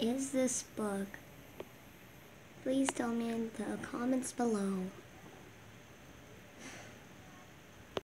is this book? Please tell me in the comments below.